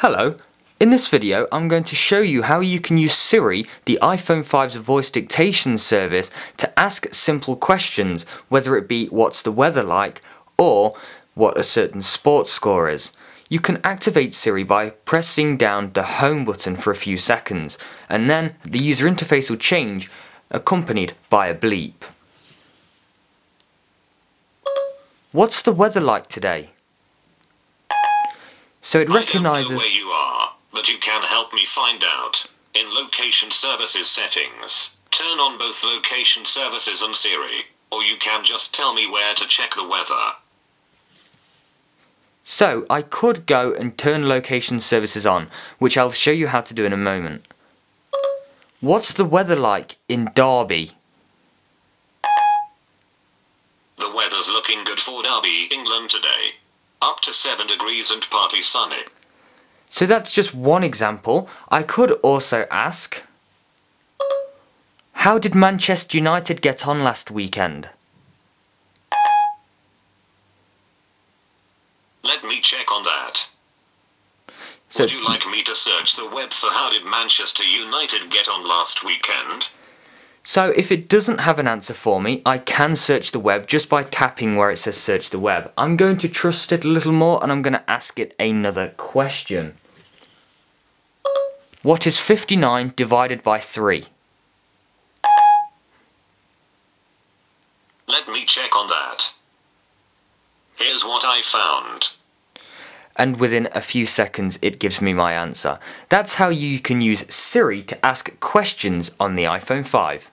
Hello, in this video I'm going to show you how you can use Siri, the iPhone 5's voice dictation service, to ask simple questions, whether it be what's the weather like, or what a certain sports score is. You can activate Siri by pressing down the home button for a few seconds, and then the user interface will change, accompanied by a bleep. What's the weather like today? So it recognises. I don't know where you are, but you can help me find out. In Location Services settings, turn on both Location Services and Siri, or you can just tell me where to check the weather. So I could go and turn Location Services on, which I'll show you how to do in a moment. What's the weather like in Derby? The weather's looking good for Derby, England today. Up to 7 degrees and partly sunny. So that's just one example. I could also ask, how did Manchester United get on last weekend? Let me check on that. So Would you like me to search the web for how did Manchester United get on last weekend? So if it doesn't have an answer for me, I can search the web just by tapping where it says search the web. I'm going to trust it a little more and I'm going to ask it another question. What is 59 divided by 3? Let me check on that. Here's what I found. And within a few seconds it gives me my answer. That's how you can use Siri to ask questions on the iPhone 5.